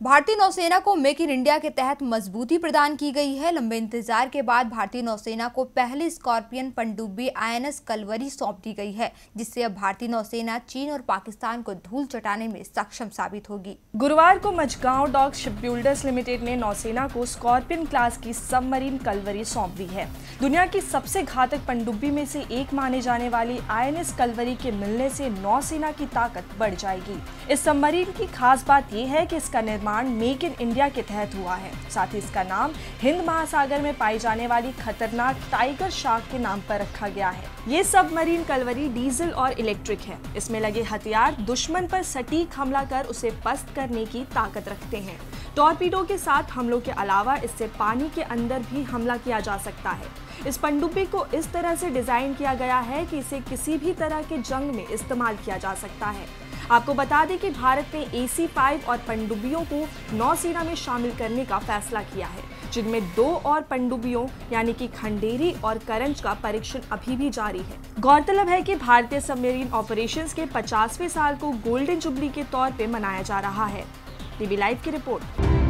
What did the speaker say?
भारतीय नौसेना को मेक इन इंडिया के तहत मजबूती प्रदान की गई है। लंबे इंतज़ार के बाद भारतीय नौसेना को पहली स्कॉर्पियन पनडुब्बी आईएनएस कलवरी सौंप दी गई है, जिससे अब भारतीय नौसेना चीन और पाकिस्तान को धूल चटाने में सक्षम साबित होगी। गुरुवार को मचगांव डॉक शिपबिल्डर्स लिमिटेड ने नौसेना को स्कॉर्पियन क्लास की सबमरीन कलवरी सौंप दी है। दुनिया की सबसे घातक पनडुब्बी में से एक माने जाने वाली आईएनएस कलवरी के मिलने से नौसेना की ताकत बढ़ जाएगी। इस सबमरीन की खास बात यह है कि इसका निर्माण मेक इन इंडिया के तहत हुआ है। साथ ही इसका नाम हिंद महासागर में पाई जाने वाली खतरनाक टाइगर शार्क के नाम पर रखा गया है। ये सबमरीन कलवरी, डीजल और इलेक्ट्रिक है। इसमें लगे हथियार दुश्मन पर सटीक हमला कर उसे पस्त करने की ताकत रखते हैं। टॉर्पीडो के साथ हमलों के अलावा इससे पानी के अंदर भी हमला किया जा सकता है। इस पनडुब्बी को इस तरह से डिज़ाइन किया गया है कि इसे किसी भी तरह के जंग में इस्तेमाल किया जा सकता है। आपको बता दें कि भारत ने ए सी फाइव और पनडुब्बियों को नौसेना में शामिल करने का फैसला किया है, जिनमें दो और पनडुब्बियों, यानी कि खंडेरी और करंज का परीक्षण अभी भी जारी है। गौरतलब है कि भारतीय सबमरीन ऑपरेशंस के 50वें साल को गोल्डन जुबली के तौर पे मनाया जा रहा है। टीवी लाइव की रिपोर्ट।